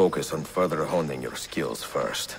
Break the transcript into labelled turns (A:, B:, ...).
A: focus on further honing your skills first.